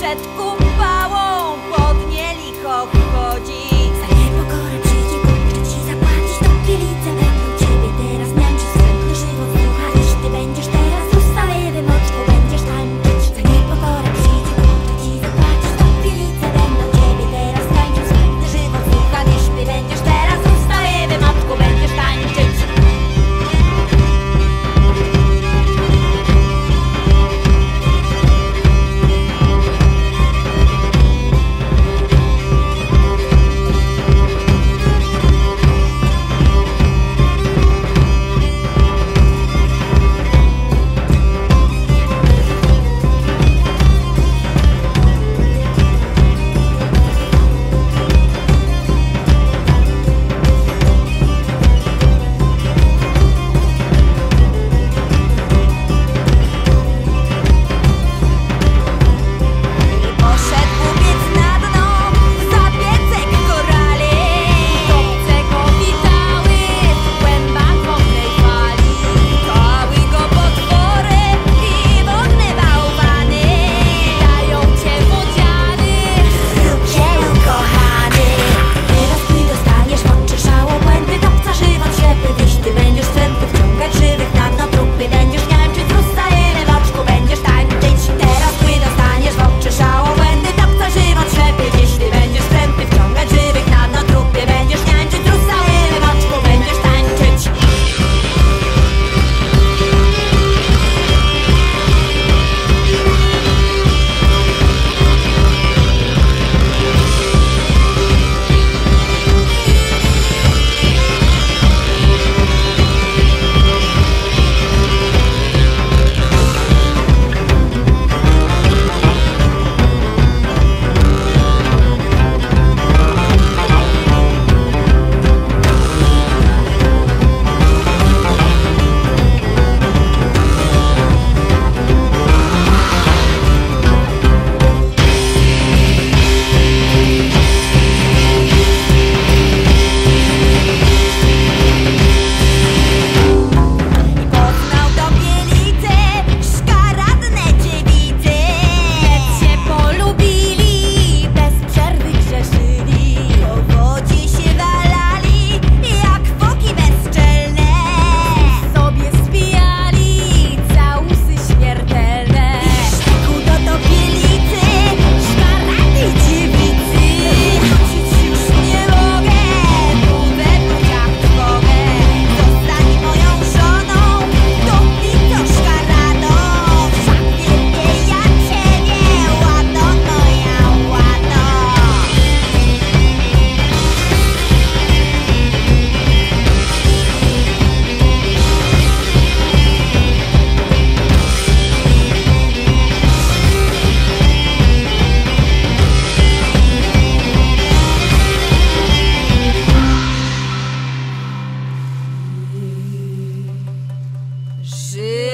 Przed kupałą pod nie licho chodzi G.